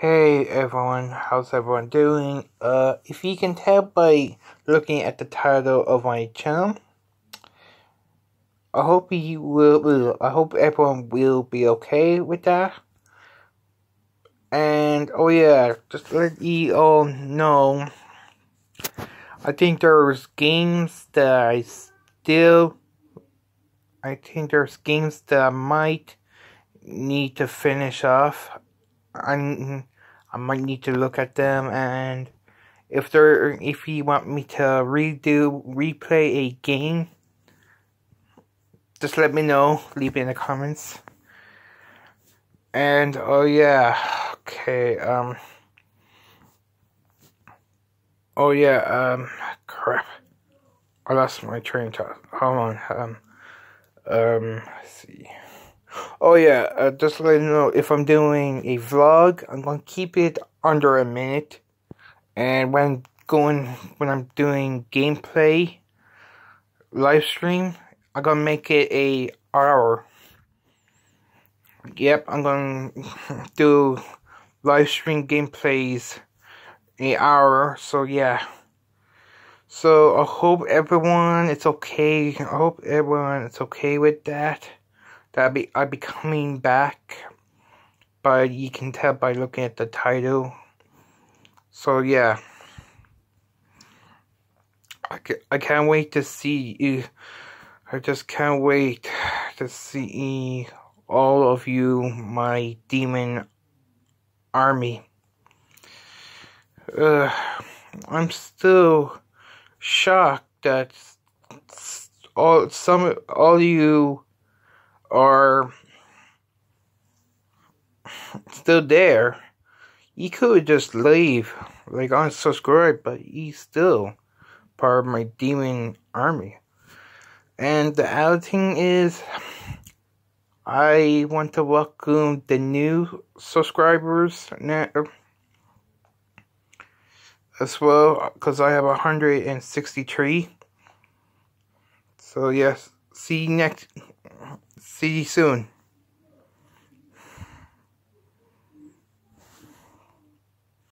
Hey everyone, how's everyone doing? Uh, if you can tell by looking at the title of my channel, I hope you will, I hope everyone will be okay with that. And, oh yeah, just let you all know, I think there's games that I still, I think there's games that I might need to finish off. I, I might need to look at them and if there if you want me to redo replay a game just let me know. Leave it in the comments. And oh yeah. Okay um oh yeah um crap. I lost my train of hold on um um let's see Oh yeah, uh, just to let you know, if I'm doing a vlog, I'm gonna keep it under a minute. And when going, when I'm doing gameplay, live stream, I'm gonna make it a hour. Yep, I'm gonna do live stream gameplays a hour. So yeah. So I hope everyone it's okay. I hope everyone it's okay with that that I'll be I'll be coming back, but you can tell by looking at the title. So yeah, I can, I can't wait to see you. I just can't wait to see all of you, my demon army. Uh, I'm still shocked that all some all you are still there, you could just leave, like unsubscribe, but he's still part of my demon army. And the other thing is, I want to welcome the new subscribers now as well, because I have 163. So yes, see you next. See you soon.